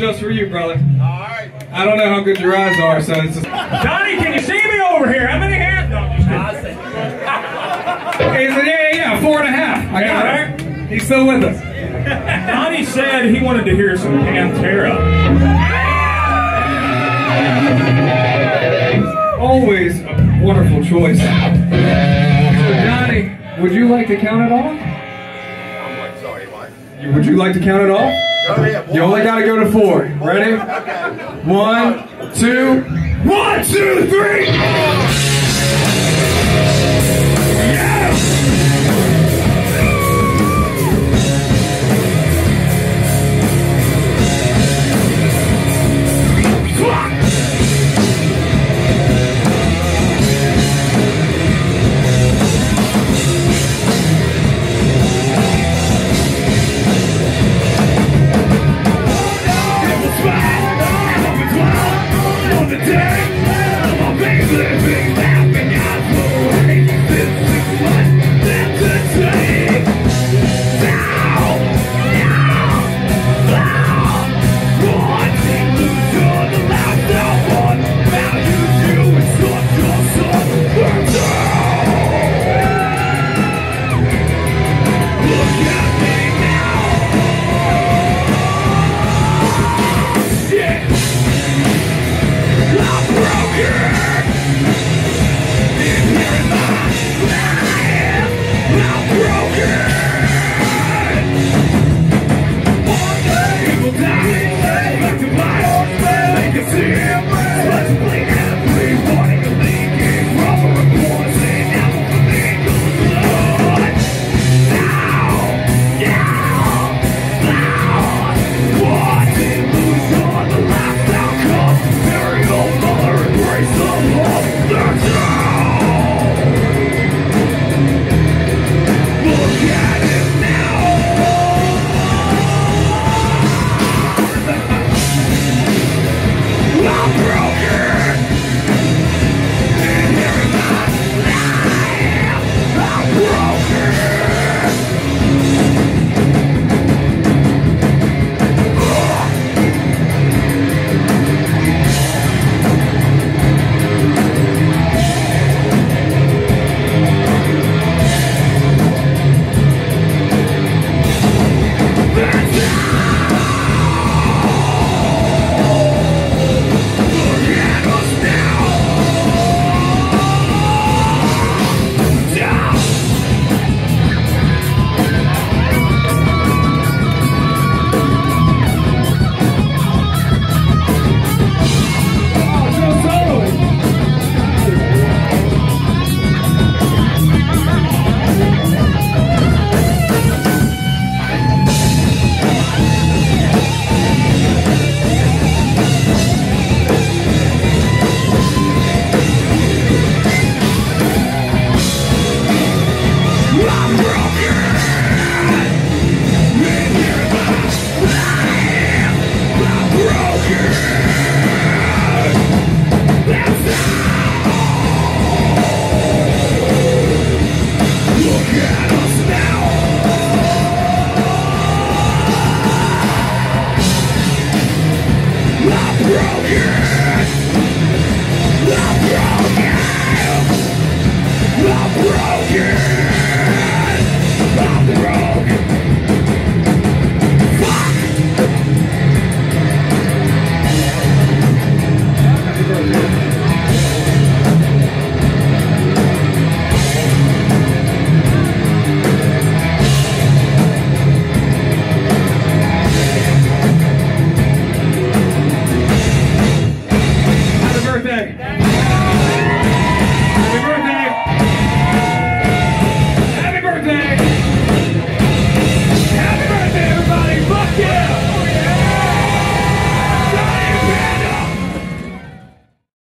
just for you, brother. Alright. I don't know how good your eyes are, so it's just... Donnie, can you see me over here? How many hands? No, just kidding. He said, yeah, yeah, yeah, four and a half. I got Yeah, it. He's still with us. Donnie said he wanted to hear some Pantera. Always a wonderful choice. So, Johnny, would you like to count it off? I'm like, sorry, what? Would you like to count it off? Oh, go ahead. You only gotta go to four. Ready? One, two, one, two, three. Now broken!